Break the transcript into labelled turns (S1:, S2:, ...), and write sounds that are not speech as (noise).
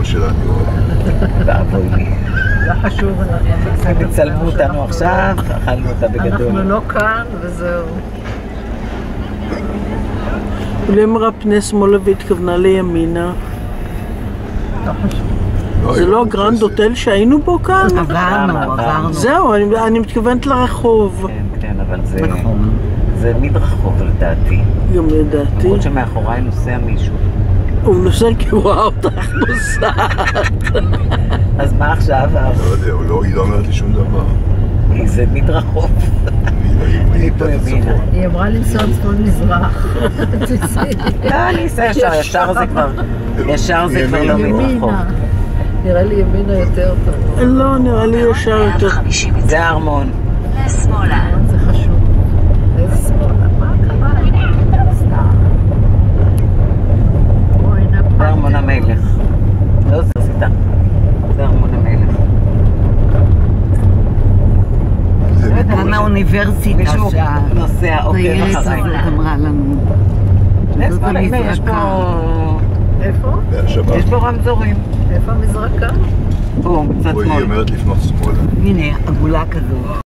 S1: הטלפון רואה.
S2: ואבוי לי.
S3: לא חשוב, אנחנו
S2: הם יצלמו אותנו
S3: אנחנו-
S2: עכשיו, אכלנו אותה
S3: אנחנו
S2: בגדול.
S3: לא כאן, וזהו.
S4: אולי אמרה פני שמאלה והתכוונה לימינה.
S3: לא חשוב.
S4: זה לא הגרנד
S1: מחפשת.
S4: הוטל שהיינו בו כאן?
S2: עברנו, עברנו.
S4: זהו, אני, אני מתכוונת לרחוב.
S2: כן, כן, אבל זה...
S3: נכון.
S2: זה מדרחוב לדעתי.
S4: גם לדעתי.
S2: למרות שמאחוריי נוסע מישהו.
S4: הוא נוסע כי הוא ראה אותך נוסעת.
S2: אז מה עכשיו?
S1: לא יודע, לא- היא לא אומרת לי שום דבר.
S2: זה מדרחוב.
S1: היא לא-
S3: אמרה לנסוע צפון מזרח. (laughs)
S2: לא, אני אסע ישר, ישר זה כבר... ישר זה כבר לא. מדרחוב.
S3: נראה לי ימינה יותר טוב.
S4: לא, נראה לי ישר יותר.
S2: זה הארמון.
S5: לשמאלה.
S3: זה חשוב. איזה שמאלה, מה קרה? סתם. בואי נפק.
S2: זה ארמון המלך. לא זה סיתה. זה ארמון המלך.
S1: זה
S2: לא
S6: האוניברסיטה
S2: מישהו נוסע, עוקב
S6: שהתיירת
S2: אחריי.
S6: אמרה לנו.
S2: איפה,
S6: זאת המזרקה.
S2: פה...
S3: איפה?
S2: יש פה רמזורים.
S3: איפה המזרקה?
S2: פה, מצד
S1: פה היא
S2: שמאל.
S1: אומרת לפנות שמאלה.
S6: הנה, עגולה כזאת.